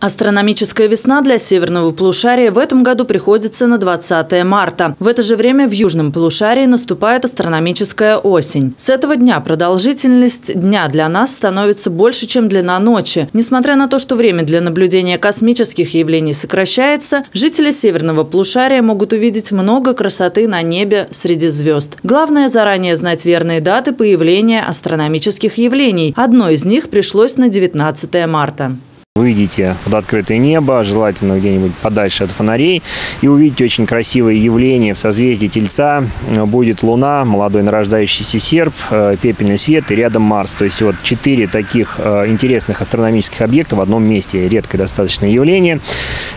Астрономическая весна для северного полушария в этом году приходится на 20 марта. В это же время в южном полушарии наступает астрономическая осень. С этого дня продолжительность дня для нас становится больше, чем длина ночи. Несмотря на то, что время для наблюдения космических явлений сокращается, жители северного полушария могут увидеть много красоты на небе среди звезд. Главное заранее знать верные даты появления астрономических явлений. Одно из них пришлось на 19 марта. Выйдите под открытое небо, желательно где-нибудь подальше от фонарей, и увидите очень красивое явление в созвездии Тельца. Будет Луна, молодой нарождающийся серп, э, пепельный свет и рядом Марс. То есть вот четыре таких э, интересных астрономических объекта в одном месте. Редкое достаточно явление.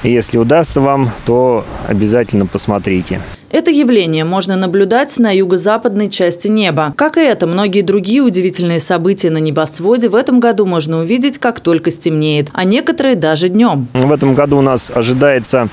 Если удастся вам, то обязательно посмотрите. Это явление можно наблюдать на юго-западной части неба. Как и это, многие другие удивительные события на небосводе в этом году можно увидеть, как только стемнеет, а некоторые даже днем. В этом году у нас ожидается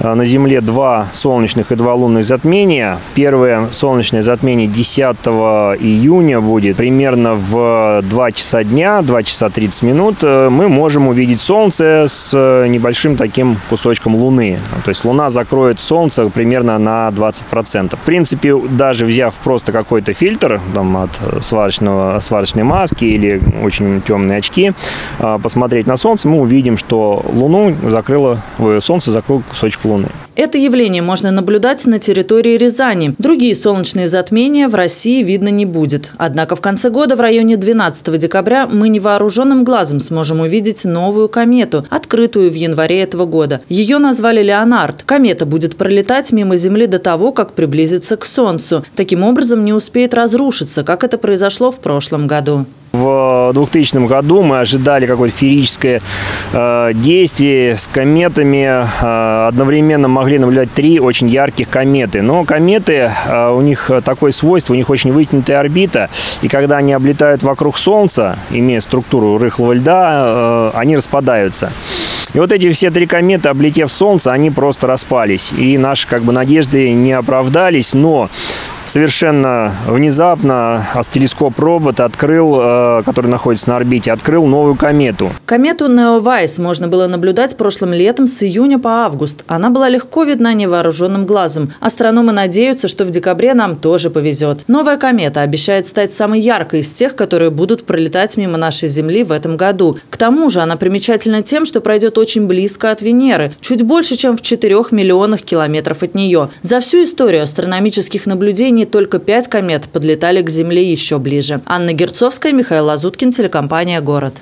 на Земле два солнечных и два лунных затмения. Первое солнечное затмение 10 июня будет примерно в 2 часа дня, 2 часа 30 минут. Э, мы можем увидеть Солнце с э, небольшим таким кусочком Луны. То есть Луна закроет Солнце примерно на 20%. В принципе, даже взяв просто какой-то фильтр там, от сварочного, сварочной маски или очень темные очки, посмотреть на Солнце, мы увидим, что Луну закрыло, Солнце закрыло кусочек Луны. Это явление можно наблюдать на территории Рязани. Другие солнечные затмения в России видно не будет. Однако в конце года, в районе 12 декабря, мы невооруженным глазом сможем увидеть новую комету, открытую в январе этого года. Ее назвали Леонард. Комета будет пролетать мимо Земли до того, как приблизится к Солнцу. Таким образом, не успеет разрушиться, как это произошло в прошлом году. В 2000 году мы ожидали какое-то феерическое э, действие с кометами. Э, одновременно могли наблюдать три очень ярких кометы. Но кометы, э, у них такое свойство, у них очень вытянутая орбита. И когда они облетают вокруг Солнца, имея структуру рыхлого льда, э, они распадаются. И вот эти все три кометы, облетев Солнце, они просто распались. И наши как бы надежды не оправдались, но совершенно внезапно астелескоп робот открыл, э, который находится на орбите, открыл новую комету. Комету Неовайс можно было наблюдать прошлым летом с июня по август. Она была легко видна невооруженным глазом. Астрономы надеются, что в декабре нам тоже повезет. Новая комета обещает стать самой яркой из тех, которые будут пролетать мимо нашей Земли в этом году. К тому же она примечательна тем, что пройдет очень близко от Венеры, чуть больше, чем в 4 миллионах километров от нее. За всю историю астрономических наблюдений не только пять комет подлетали к Земле еще ближе. Анна Герцовская, Михаил Лазуткин, телекомпания «Город».